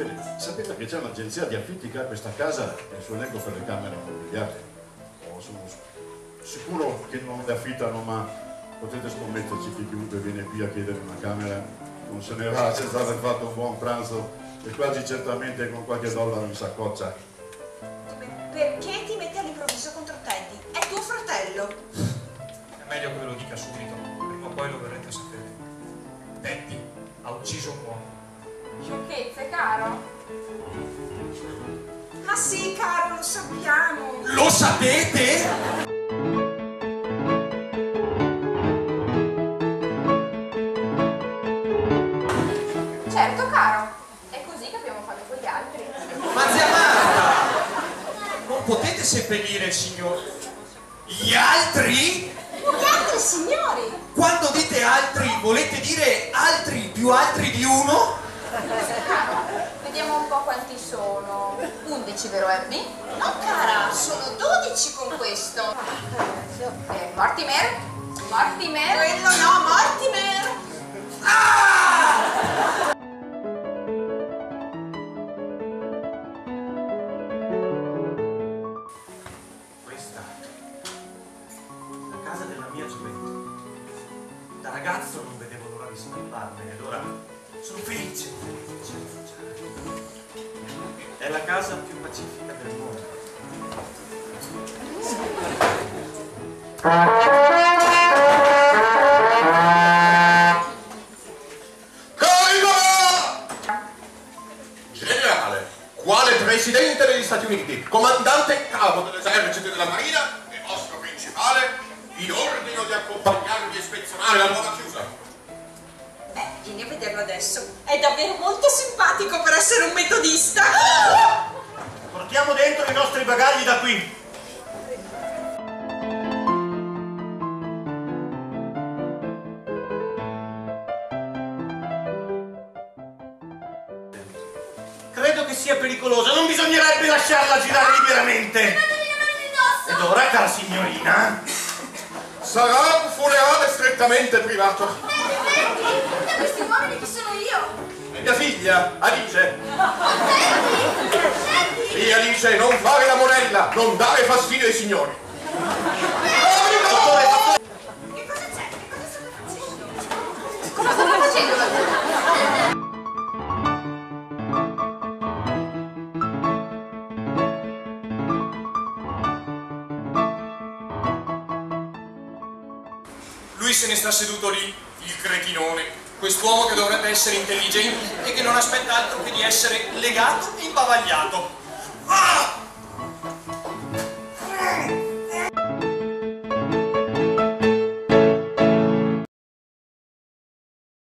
Vedi, sapete che c'è un'agenzia di affitti che ha questa casa e il suo elenco per le camere immobiliari? Oh, sono sicuro che non le affittano, ma potete scommetterci che chiunque viene qui a chiedere una camera non se ne va senza aver fatto un buon pranzo e quasi certamente con qualche dollaro in saccoccia. Perché ti metti all'improvviso contro Teddy? È tuo fratello. È meglio che ve lo dica subito, prima o poi lo verrete a sapere. Teddy Sciocchezze, caro? Ma sì, caro, lo sappiamo. Lo sapete? Certo, caro. È così che abbiamo fatto con gli altri. Ma zia Marta! Non potete seppellire il signore. Gli altri? Gli altri signori. Quando dite altri, volete dire altri più altri di uno? Caro, vediamo un po' quanti sono. 11, vero Abby? No, cara, sono 12 con questo. Eh, Mortimer? Mortimer? Quello no, Mortimer. Questa è la casa della mia gioventù. Da ragazzo non vedevo l'ora di scapparmene ed Generale, quale presidente degli Stati Uniti, comandante in capo dell'esercito e della marina e vostro principale, vi ordino di accompagnarvi a ispezionare la nuova chiusa. Beh, vieni a vederlo adesso. È davvero molto simpatico per essere un metodista. Portiamo dentro i nostri bagagli da qui. Che sia pericolosa, non bisognerebbe lasciarla girare liberamente. Ed ora, cara signorina, Sarà un funerale strettamente privato. Tutti questi uomini chi sono io? E mia figlia, Alice. Sì, Alice, non fare la monella, non dare fastidio ai signori. Che cosa c'è? Che cosa state facendo? Cosa stanno facendo? Lui se ne sta seduto lì, il cretinone, quest'uomo che dovrebbe essere intelligente e che non aspetta altro che di essere legato e imbavagliato. Ah!